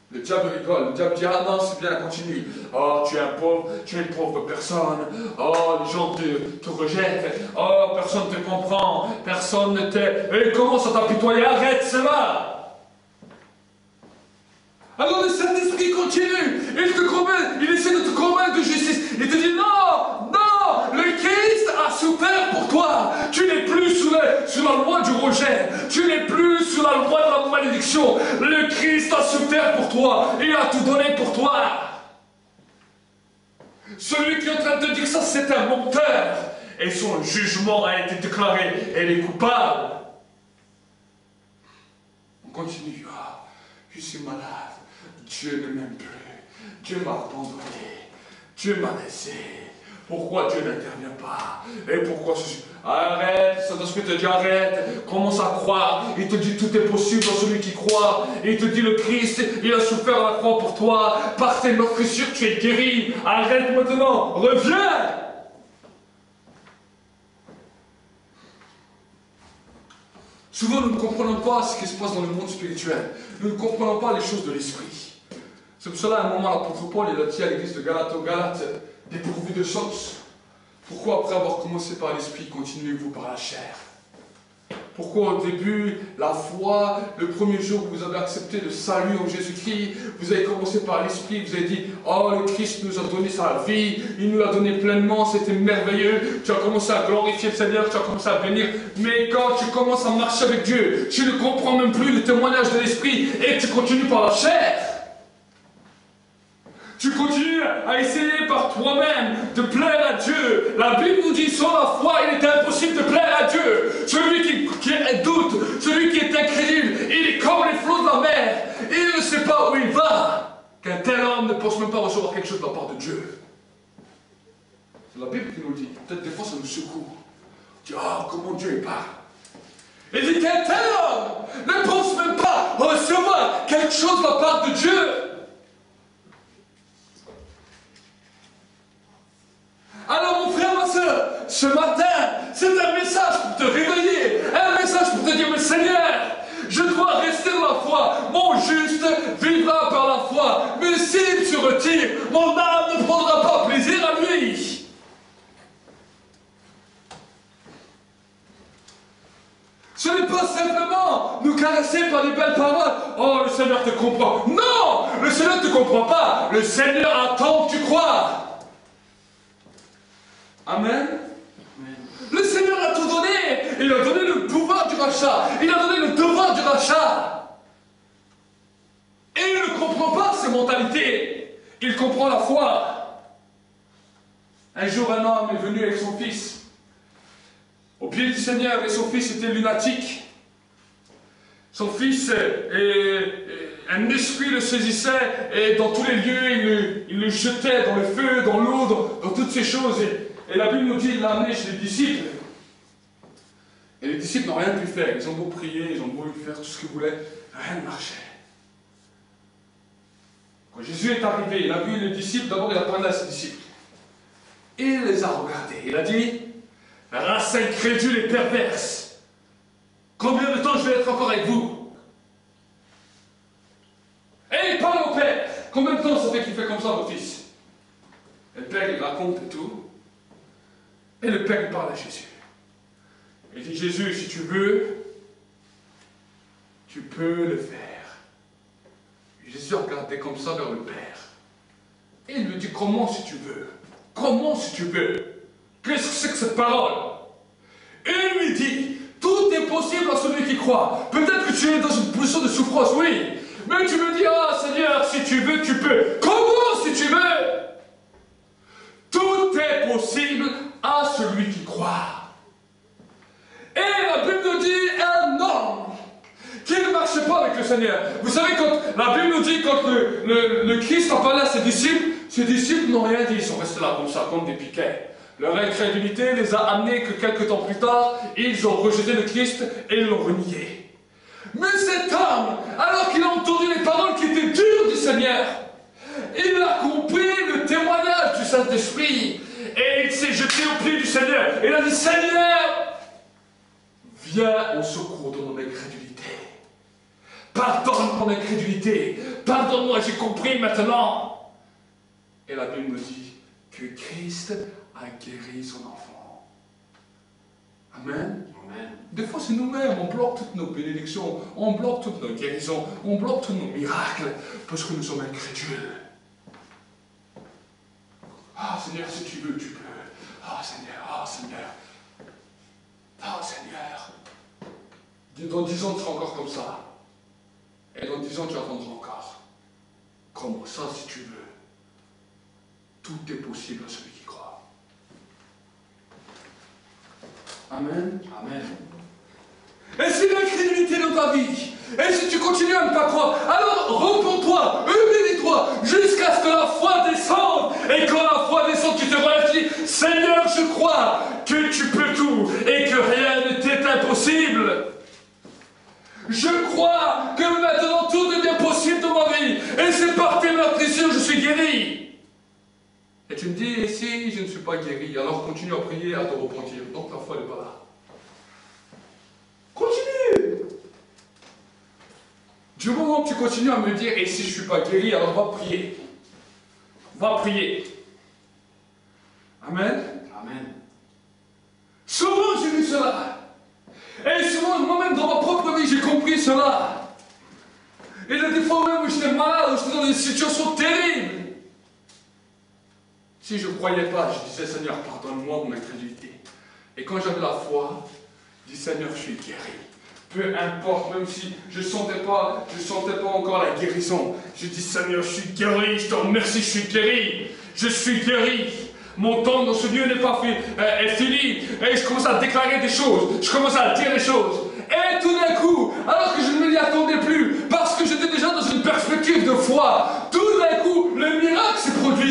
Le diable rigole, le diable dit Ah non, c'est bien, continue. Oh, tu es un pauvre, tu es une pauvre personne. Oh, les gens te, te rejettent. Oh, personne ne te comprend. Personne ne t'aime. Et comment ça t'apitoyer Arrête cela alors le Saint-Esprit continue, il te convainc, il essaie de te convaincre de justice. Il te dit non, non, le Christ a souffert pour toi. Tu n'es plus sous la, sous la loi du rejet, tu n'es plus sous la loi de la malédiction. Le Christ a souffert pour toi, il a tout donné pour toi. Celui qui est en train de te dire ça, c'est un menteur. Et son jugement a été déclaré, elle est coupable. On continue. Ah, je suis malade. Dieu ne m'aime plus. Dieu m'a abandonné. Dieu m'a laissé. Pourquoi Dieu n'intervient pas? Et pourquoi ceci Arrête, Saint-Esprit te dit arrête, commence à croire. Il te dit tout est possible dans celui qui croit. Il te dit le Christ, il a souffert à la croix pour toi. Par tes meurtrissures, tu es guéri. Arrête maintenant, reviens Souvent, nous ne comprenons pas ce qui se passe dans le monde spirituel. Nous ne comprenons pas les choses de l'esprit. C'est pour cela, à un moment, l'apôtre Paul, il a dit à l'église de Galate, aux Galates, dépourvu de sens. Pourquoi, après avoir commencé par l'esprit, continuez-vous par la chair? Pourquoi au début, la foi, le premier jour où vous avez accepté le salut en Jésus-Christ, vous avez commencé par l'Esprit, vous avez dit, oh le Christ nous a donné sa vie, il nous l'a donné pleinement, c'était merveilleux, tu as commencé à glorifier le Seigneur, tu as commencé à bénir, mais quand tu commences à marcher avec Dieu, tu ne comprends même plus le témoignage de l'Esprit et tu continues par la chair. Tu continues à essayer par toi-même de plaire à Dieu. La Bible nous dit, sans la foi, il est impossible de plaire à Dieu. Celui qui, qui doute, celui qui est incrédule, il est comme les flots de la mer. Il ne sait pas où il va. Qu'un tel homme ne pense même pas recevoir quelque chose de la part de Dieu. C'est la Bible qui nous le dit. Peut-être des fois ça nous secoue. Tu dis, oh, comment Dieu est pas. Il dit qu'un tel homme ne pense même pas recevoir quelque chose de la part de Dieu. Alors mon frère, ma soeur, ce matin, c'est un message pour te réveiller, un message pour te dire, mais Seigneur, je dois rester dans la foi. Mon juste vivra par la foi. Mais s'il se retire, mon âme ne prendra pas plaisir à lui. Ce n'est pas simplement nous caresser par des belles paroles. Oh, le Seigneur te comprend. Non, le Seigneur ne te comprend pas. Le Seigneur attend que tu crois. Amen. Le Seigneur a tout donné. Il a donné le pouvoir du rachat. Il a donné le devoir du rachat. Et il ne comprend pas ces mentalités. Il comprend la foi. Un jour, un homme est venu avec son fils au pied du Seigneur et son fils était lunatique. Son fils, un esprit le saisissait et dans tous les lieux, il le, jetait dans le feu, dans l'eau, dans, toutes ces choses. Et la Bible nous dit, il l'a amené chez les disciples. Et les disciples n'ont rien pu faire. Ils ont beau prier, ils ont beau faire tout ce qu'ils voulaient, rien ne marchait. Quand Jésus est arrivé, il a vu les disciples, d'abord il a parlé à ses disciples. Il les a regardés. Il a dit, race incrédule et perverse, combien de temps je vais être encore avec vous? Et il parle au Père. Combien de temps ça fait qu'il fait comme ça, votre fils? Et le Père, il raconte tout. Et le Père parle à Jésus. Il dit, Jésus, si tu veux, tu peux le faire. Jésus regardait comme ça vers le Père. Et il lui dit, comment si tu veux? Comment si tu veux? Qu'est-ce que c'est que cette parole? Et il lui dit, tout est possible à celui qui croit. Peut-être que tu es dans une position de souffrance, oui. Mais tu me dis, ah Seigneur, si tu veux, tu peux. Comment si tu veux Tout est possible à celui qui croit. Et la Bible nous dit un homme qui ne marchait pas avec le Vous savez, quand la Bible nous dit, quand le, Christ a parlé à ses disciples, ses disciples n'ont rien dit, ils sont restés là comme ça, comme des piquets. Leur incrédulité les a amenés que quelques temps plus tard, ils ont rejeté le Christ et l'ont renié. Mais cet homme, alors qu'il a entendu les paroles qui étaient dures du Seigneur, il a compris le témoignage du Saint-Esprit et il s'est jeté au pied du Seigneur. Il a dit Seigneur, viens au secours de mon incrédulité. Pardonne mon incrédulité. Pardonne-moi, j'ai compris maintenant. Et la Bible nous dit que Christ a guéri son enfant. Amen. Amen. Des fois, c'est nous-mêmes, on bloque toutes nos bénédictions, on bloque toutes nos guérisons, on bloque tous nos miracles, parce que nous sommes incrédules. Ah Seigneur, si tu veux, tu peux. Ah Seigneur, ah Seigneur. Ah Seigneur. Dans dix ans, tu seras encore comme ça. Et dans dix ans, tu attendras encore. Comment ça, si tu veux Tout est possible à celui qui croit. Amen. Amen. Et si l'incrédulité dans ta vie, et si tu continues à ne pas croire, alors repens-toi, humilie-toi, jusqu'à ce que la foi descende. Et quand la foi descend, tu te relèves, Seigneur, je crois que tu peux tout et que rien n'était impossible. Je crois que maintenant tout devient possible dans ma vie. Et c'est par tes meurtrissures je suis guéri. Et tu me dis, et si je ne suis pas guéri, alors continue à prier, à te repentir. Donc la foi n'est pas là. Continue. Du moment que tu continues à me dire, et si je ne suis pas guéri, alors va prier. Va prier. Amen. Amen. Souvent j'ai vu cela. Et souvent, moi-même, dans ma propre vie, j'ai compris cela. Et des fois même j'étais malade, j'étais dans des situations terribles. Si je ne croyais pas, je disais, Seigneur, pardonne-moi mon incrédulité. Et quand j'avais la foi, je dis, Seigneur, je suis guéri. Peu importe, même si je ne sentais pas, je sentais pas encore la guérison. Je dis, Seigneur, je suis guéri, je te remercie, je suis guéri. Je suis guéri. Mon temps dans ce Dieu n'est pas euh, est fini. Et je commence à déclarer des choses. Je commence à dire des choses. Et tout d'un coup, alors que je ne m'y attendais plus, parce que j'étais déjà dans une perspective de foi, tout d'un coup, le miracle s'est produit.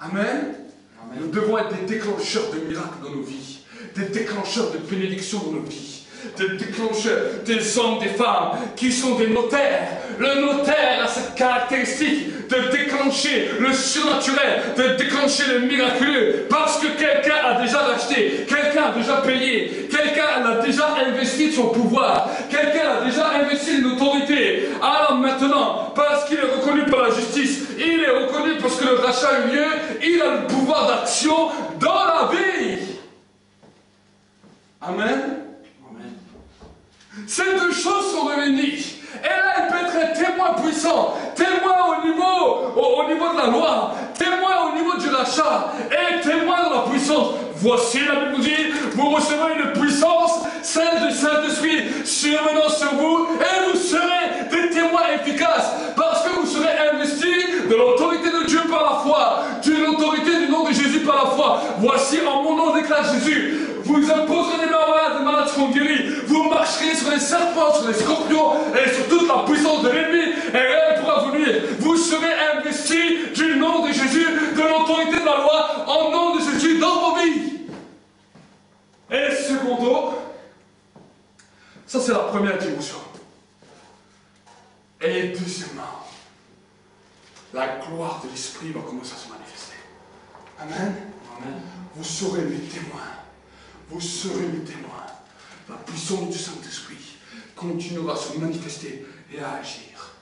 Amen. Amen. Nous devons être des déclencheurs de miracles dans nos vies, des déclencheurs de bénédictions dans nos vies des déclencheurs, des hommes, des femmes qui sont des notaires. Le notaire a cette caractéristique de déclencher le surnaturel, de déclencher le miraculeux, parce que quelqu'un a déjà racheté, quelqu'un a déjà payé, quelqu'un a déjà investi son pouvoir, quelqu'un a déjà investi une autorité. Alors maintenant, parce qu'il est reconnu par la justice, il est reconnu parce que le rachat a eu lieu, il a le pouvoir d'action dans la vie. Amen. Ces deux choses sont réunies. Et là, il peut être un témoin puissant, témoin au niveau, au, niveau de la loi, témoin au niveau du rachat, et témoin dans la puissance. Voici la Bible dit, vous recevrez une puissance, celle du Saint-Esprit, survenant sur vous, et vous serez des témoins efficaces, parce que vous serez investis de l'autorité de Dieu par la foi, de l'autorité du nom de Jésus par la foi. Voici en mon nom déclare Jésus, vous imposerez des malades, des malades seront guéris, sur les serpents, sur les scorpions, et sur toute la puissance de l'ennemi, et rien ne pourra vous nuire. Vous serez investis du nom de Jésus, de l'autorité de la loi, en nom de Jésus dans vos vies. Et secondo, ça c'est la première dimension. Et deuxièmement, la gloire de l'Esprit va commencer à se manifester. Amen. Amen. Vous serez mes témoins. Vous serez mes témoins. La puissance du Saint-Esprit continuera à se manifester et à agir.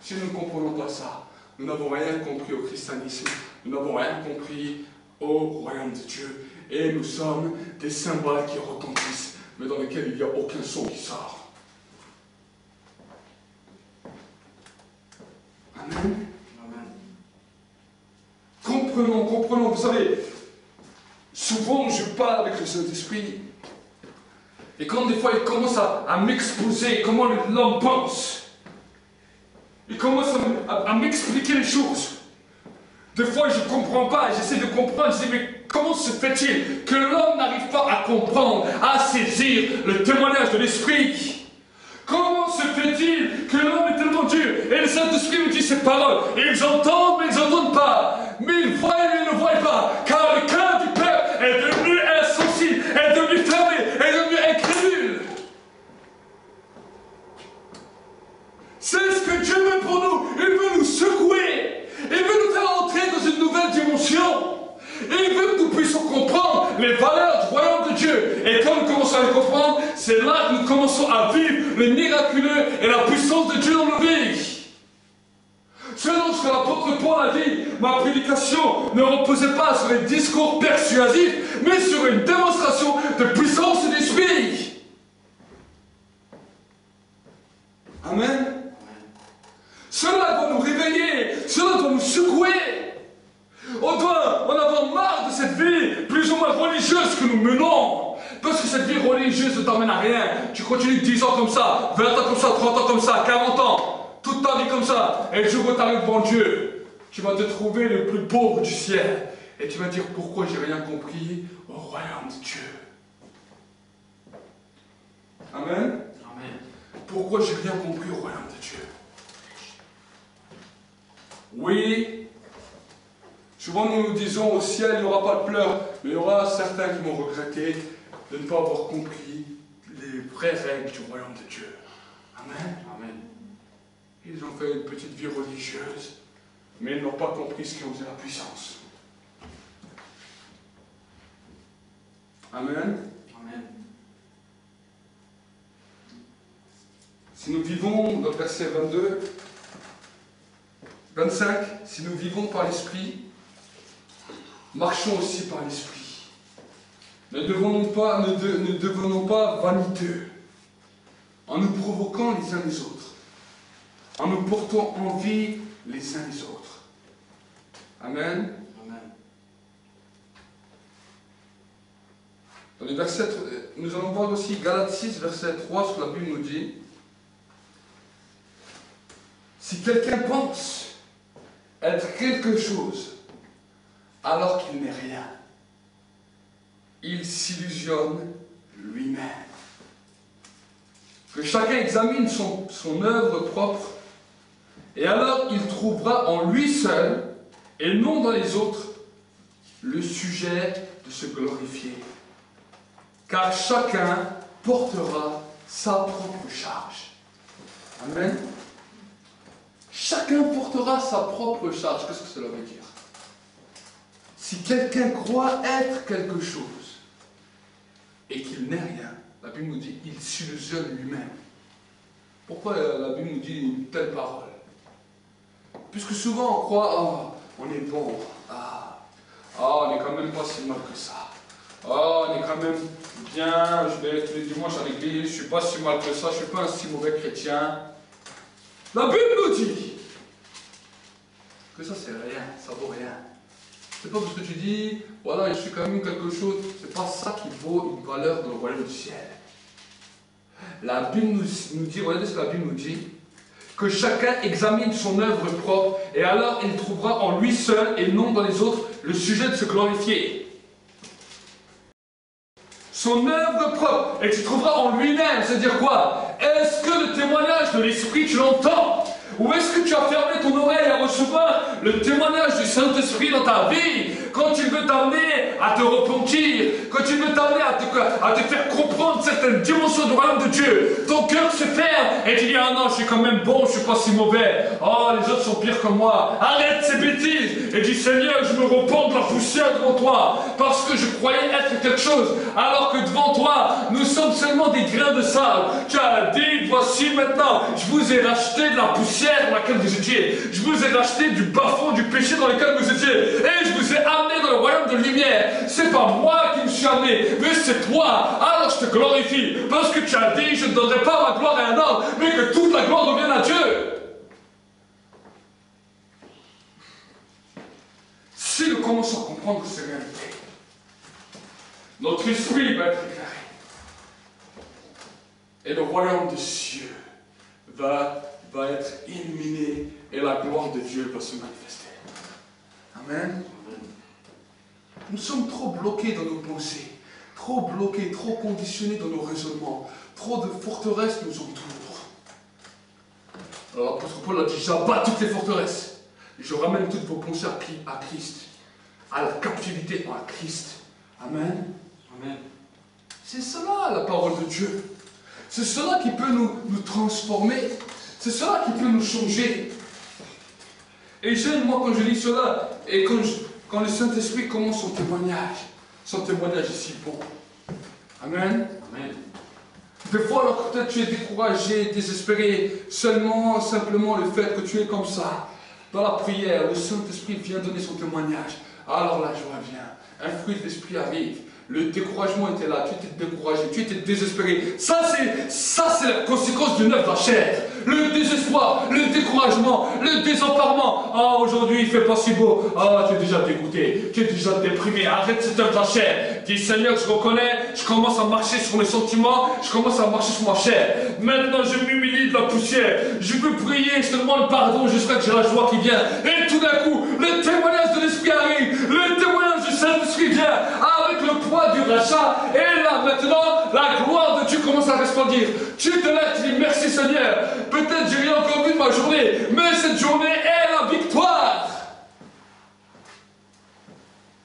Si nous ne comprenons pas ça, nous n'avons rien compris au christianisme, nous n'avons rien compris au royaume de Dieu. Et nous sommes des symboles qui retentissent, mais dans lesquels il n'y a aucun son qui sort. Amen. Amen. Comprenons, comprenons. Vous savez, souvent je parle avec le Saint-Esprit Et quand des fois il commence à, m'exposer comment l'homme pense, il commence à, m'expliquer les choses. Des fois, je ne comprends pas, j'essaie de comprendre, je dis, mais comment se fait-il que l'homme n'arrive pas à comprendre, à saisir le témoignage de l'Esprit? Comment se fait-il que l'homme est tellement dur? Et le Saint-Esprit me dit ces paroles, ils entendent, mais ils n'entendent pas. Mais ils pas. Car le cœur du peuple est devenu insensible, est devenu fermé, est devenu incrédule. C'est ce que Dieu veut pour nous. Il veut nous secouer. Il veut nous faire entrer dans une nouvelle dimension. Il veut que nous puissions comprendre les valeurs du royaume de Dieu. Et quand nous commençons à les comprendre, c'est là que nous commençons à vivre le miraculeux et la puissance de Dieu dans nos vies. Selon ce que l'apôtre Paul a dit, ma prédication ne reposait pas sur les discours persuasifs, mais sur une démonstration de puissance d'esprit. Amen. Cela doit nous réveiller, cela doit nous secouer. On doit en avoir marre de cette vie plus ou moins religieuse que nous menons. Parce que cette vie religieuse ne t'emmène à rien. Tu continues 10 ans comme ça, 20 ans comme ça, 30 ans comme ça, 40 ans, toute ta vie comme ça. Et le jour où tu arrives devant Dieu, tu vas te trouver le plus pauvre du ciel. Et tu vas dire pourquoi j'ai rien compris de Dieu. Amen. Amen. Pourquoi j'ai rien compris au royaume de Dieu? Oui, souvent nous nous disons au ciel il n'y aura pas de pleurs, mais il y aura certains qui vont regretter de ne pas avoir compris les vraies règles du royaume de Dieu. Amen. Amen. Ils ont fait une petite vie religieuse, mais ils n'ont pas compris ce qui faisait la puissance. Amen. Amen. Si nous vivons, dans le verset 22, 25, si nous vivons par l'Esprit, marchons aussi par l'Esprit. Ne devenons pas, ne, de- ne devenons pas vaniteux, en nous provoquant les uns les autres, en nous portant envie les uns les autres. Amen. Amen. Nous allons voir aussi Galates 6, verset 3, ce que la Bible nous dit. Si quelqu'un pense être quelque chose alors qu'il n'est rien, il s'illusionne lui-même. Que chacun examine son œuvre propre, et alors il trouvera en lui seul, et non dans les autres, le sujet de se glorifier car chacun portera sa propre charge. Amen. Chacun portera sa propre charge. Qu'est-ce que cela veut dire? Si quelqu'un croit être quelque chose et qu'il n'est rien, la Bible nous dit il s'illusionne lui-même. Pourquoi la Bible nous dit une telle parole? Puisque souvent on croit, ah, on est bon, ah, ah, on n'est quand même pas si mal que ça. Oh, on est quand même bien, je vais tous les dimanches à l'église, je suis pas si mal que ça, je suis pas un si mauvais chrétien. La Bible nous dit que ça c'est rien, ça vaut rien. C'est pas parce que tu dis, voilà, je suis quand même quelque chose, c'est pas ça qui vaut une valeur dans le royaume du ciel. La Bible nous dit, regardez ce que la Bible nous dit, que chacun examine son œuvre propre, et alors il trouvera en lui seul et non dans les autres le sujet de se glorifier son œuvre propre, et tu trouveras en lui-même, c'est-à-dire quoi? Est-ce que le témoignage de l'Esprit, tu l'entends? Ou est-ce que tu as fermé ton oreille à recevoir le témoignage du Saint-Esprit dans ta vie quand il veut t'amener à te repentir, quand il veut t'amener à te, à te faire comprendre certaines dimensions du royaume de Dieu, ton cœur se ferme et tu dis Ah non, je suis quand même bon, je suis pas si mauvais. Oh, les autres sont pires que moi. Arrête ces bêtises et dis Seigneur, je me repens de la poussière devant toi parce que je croyais être quelque chose alors que devant toi, nous sommes seulement des grains de sable. Tu as dit Voici maintenant, je vous ai racheté de la poussière dans laquelle vous étiez. Je vous ai racheté du bas-fond du péché dans lequel vous étiez. Et je vous ai amené dans le royaume de lumière. C'est pas moi qui me suis amené, mais c'est toi. Alors je te glorifie. Parce que tu as dit, je ne donnerai pas ma gloire à un homme, mais que toute la gloire revienne à Dieu. Si nous commençons à comprendre ces réalités, notre esprit va être éclairé. Et le royaume des cieux va, va être illuminé et la gloire de Dieu va se manifester. Amen. Nous sommes trop bloqués dans nos pensées, trop bloqués, trop conditionnés dans nos raisonnements. Trop de forteresses nous entourent. Alors l'apôtre Paul a dit, j'abats toutes les forteresses. Et je ramène toutes vos pensées à Christ, à la captivité en Christ. Amen. Amen. C'est cela la parole de Dieu. C'est cela qui peut nous, nous transformer. C'est cela qui peut nous changer. Et j'aime, moi, quand je lis cela, et quand, quand le Saint-Esprit commence son témoignage, son témoignage est si bon. Amen. Amen. Des fois, alors peut-être tu es découragé, désespéré, seulement, simplement le fait que tu es comme ça. Dans la prière, le Saint-Esprit vient donner son témoignage. Alors la joie vient. Un fruit de l'Esprit arrive. Le découragement était là, tu étais découragé, tu étais désespéré. Ça, c'est ça, c'est la conséquence du neuf de la chair. Le désespoir, le découragement, le désemparement. Ah, aujourd'hui, il fait pas si beau. Ah, tu es déjà dégoûté, tu es déjà déprimé. Arrête cette œuvre chair. Dis, Seigneur, je reconnais, je commence à marcher sur mes sentiments, je commence à marcher sur ma chair. Maintenant, je m'humilie de la poussière. Je veux prier, je te demande pardon jusqu'à que j'ai la joie qui vient. Et tout d'un coup, le témoignage de l'Esprit arrive. Le témoignage du Saint-Esprit vient avec du rachat. Et là, maintenant, la gloire de Dieu commence à resplendir. Tu te lèves, tu dis merci Seigneur. Peut-être j'ai rien encore vu de ma journée, mais cette journée est la victoire.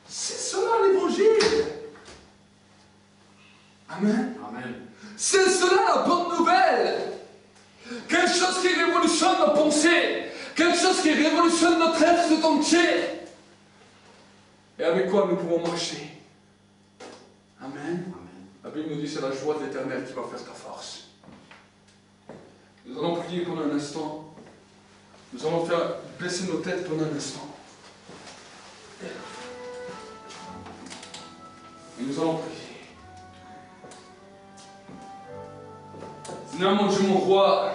C'est cela l'évangile. Amen. Amen. C'est cela la bonne nouvelle. Quelque chose qui révolutionne nos pensées. Quelque chose qui révolutionne notre être tout entier. Et avec quoi nous pouvons marcher? Amen. La Bible nous dit c'est la joie de l'éternel qui va faire ta force. Nous allons prier pendant un instant. Nous allons faire baisser nos têtes pendant un instant. Et nous allons prier. Seigneur mon Dieu, mon roi,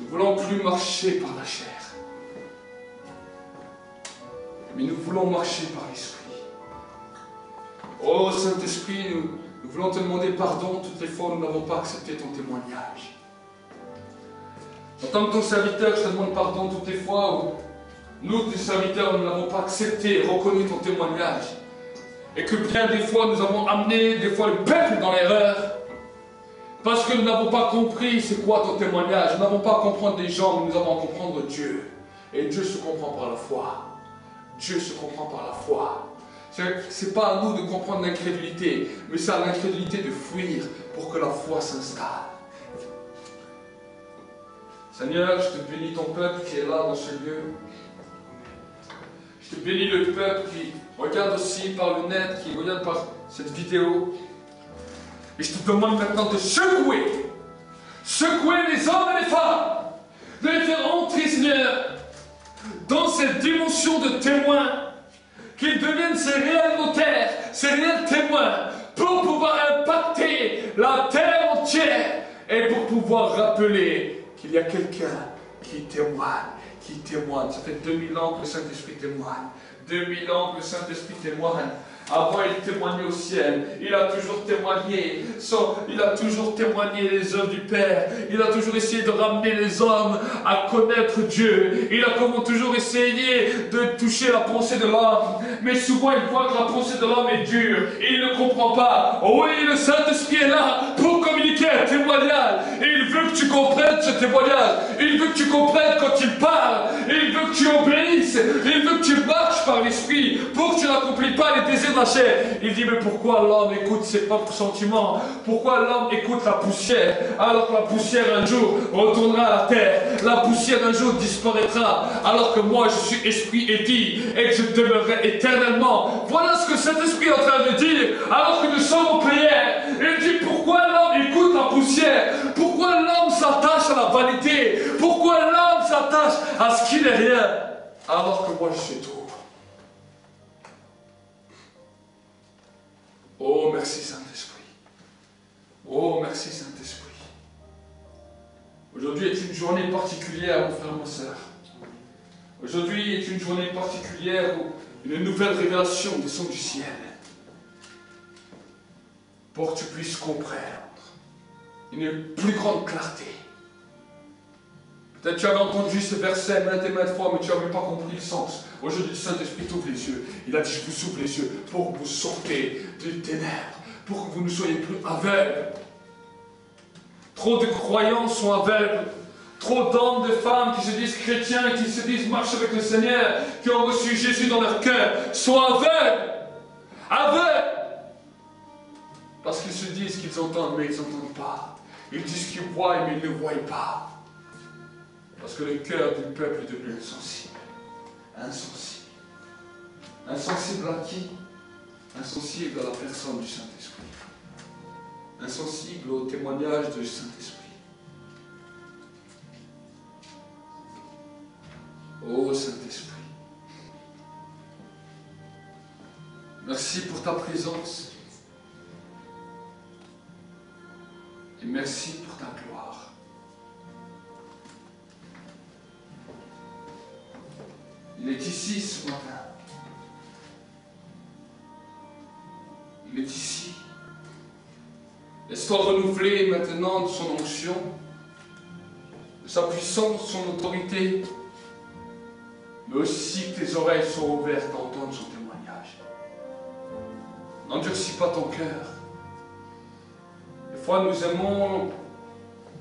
nous ne voulons plus marcher par la chair mais nous voulons marcher par l'Esprit. Oh Saint-Esprit, nous, voulons te demander pardon toutes les fois où nous n'avons pas accepté ton témoignage. En tant que ton serviteur, je te demande pardon toutes les fois où nous, tes serviteurs, nous n'avons pas accepté et reconnu ton témoignage. Et que bien des fois, nous avons amené des fois le peuple dans l'erreur. Parce que nous n'avons pas compris c'est quoi ton témoignage. Nous n'avons pas à comprendre des gens, mais nous avons à comprendre Dieu. Et Dieu se comprend par la foi. Dieu se comprend par la foi. Ce n'est pas à nous de comprendre l'incrédulité, mais c'est à l'incrédulité de fuir pour que la foi s'installe. Seigneur, je te bénis ton peuple qui est là dans ce lieu. Je te bénis le peuple qui regarde aussi par le net, qui regarde par cette vidéo. Et je te demande maintenant de secouer, secouer les hommes et les femmes, de les faire entrer, Seigneur, dans cette dimension de témoin, qu'ils deviennent ces réels notaires, ces réels témoins, pour pouvoir impacter la terre entière et pour pouvoir rappeler qu'il y a quelqu'un qui témoigne, qui témoigne. Ça fait 2000 ans que le Saint-Esprit témoigne. 2000 ans que le Saint-Esprit témoigne. Avant, il témoignait au ciel. Il a toujours témoigné. il a toujours témoigné les œuvres du Père. Il a toujours essayé de ramener les hommes à connaître Dieu. Il a comme toujours essayé de toucher la pensée de l'homme. Mais souvent, il voit que la pensée de l'homme est dure. Il ne comprend pas. Oui, le Saint-Esprit est là pour témoignage. Et il veut que tu comprennes ce témoignage. Il veut que tu comprennes quand il parle. Il veut que tu obéisses. Il veut que tu marches par l'Esprit pour que tu n'accomplis pas les désirs il dit, mais pourquoi l'homme écoute ses propres sentiments? Pourquoi l'homme écoute la poussière? Alors que la poussière un jour retournera à la terre La poussière un jour disparaîtra alors que moi je suis esprit et dit et que je demeurerai éternellement. Voilà ce que cet esprit est en train de dire alors que nous sommes en prière. Il dit, pourquoi l'homme écoute la poussière Pourquoi l'homme s'attache à la vanité? Pourquoi l'homme s'attache à ce qu'il est rien? Alors que moi je suis tout Oh, merci Saint-Esprit. Oh, merci Saint-Esprit. Aujourd'hui est une journée particulière, mon frère, ma soeur. Aujourd'hui est une journée particulière où une nouvelle révélation descend du ciel. pour que tu puisses comprendre une plus grande clarté. Peut-être tu avais entendu ce verset maintes et maintes fois, mais tu n'avais pas compris le sens. Aujourd'hui, le Saint-Esprit t'ouvre les yeux. Il a dit, je vous ouvre les yeux pour que vous sortez du ténèbres, pour que vous ne soyez plus aveugles. Trop de croyants sont aveugles. Trop d'hommes, de femmes qui se disent chrétiens, qui se disent marche avec le Seigneur, qui ont reçu Jésus dans leur cœur, sont aveugles. Aveugles. Parce qu'ils se disent qu'ils entendent, mais ils n'entendent pas. Ils disent qu'ils voient, mais ils ne voient pas. Parce que le cœur du peuple est devenu insensible. Insensible. Insensible à qui? Insensible à la personne du Saint-Esprit. Insensible au témoignage du Saint-Esprit. Ô Saint-Esprit, merci pour ta présence. Et merci pour ta gloire. Il est ici ce matin. Il est ici. Laisse-toi renouveler maintenant de son onction, de sa puissance, son autorité, mais aussi que tes oreilles soient ouvertes à entendre son témoignage. N'endurcis pas ton cœur. Des fois, nous aimons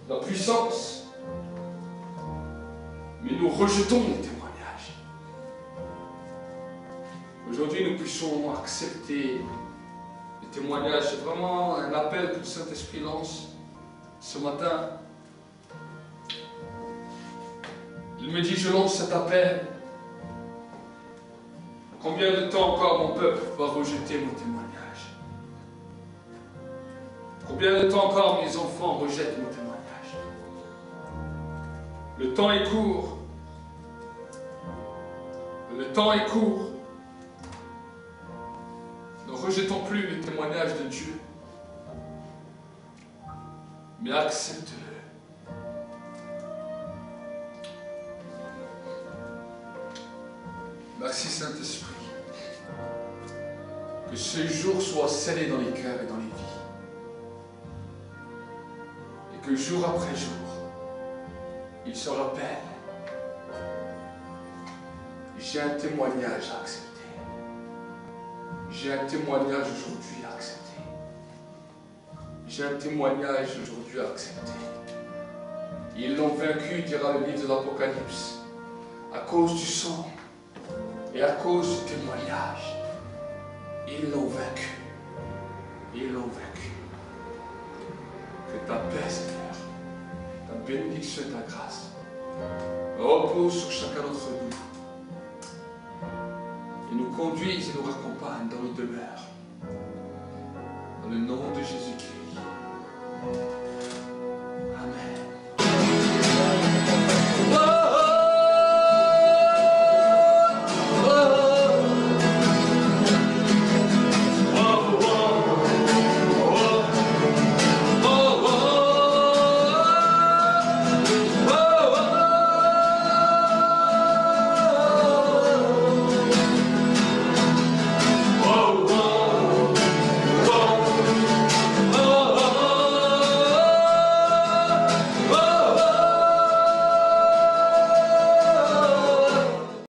la puissance, mais nous rejetons les témoignages. Aujourd'hui, nous puissions accepter les témoignages. C'est vraiment un appel que le Saint-Esprit lance ce matin. Il me dit, je lance cet appel Combien de temps encore mon peuple va rejeter mon témoignage? Combien de temps encore mes enfants rejettent mon témoignage Le temps est court. Le temps est court. Ne rejetons plus le témoignage de Dieu, mais accepte-le. Merci Saint-Esprit que ce jour soit scellé dans les cœurs et dans les que jour après jour, il se rappelle, j'ai un témoignage à accepter. J'ai un témoignage aujourd'hui à accepter. J'ai un témoignage aujourd'hui à accepter. Ils l'ont vaincu, dira le livre de l'Apocalypse, à cause du sang et à cause du témoignage. Ils l'ont vaincu. Ils l'ont vaincu. Que ta paix, bénédiction et ta grâce reposent sur chacun d'entre nous et nous conduisent et nous raccompagnent dans nos demeures. Dans le nom de Jésus-Christ.